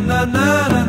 na na na na.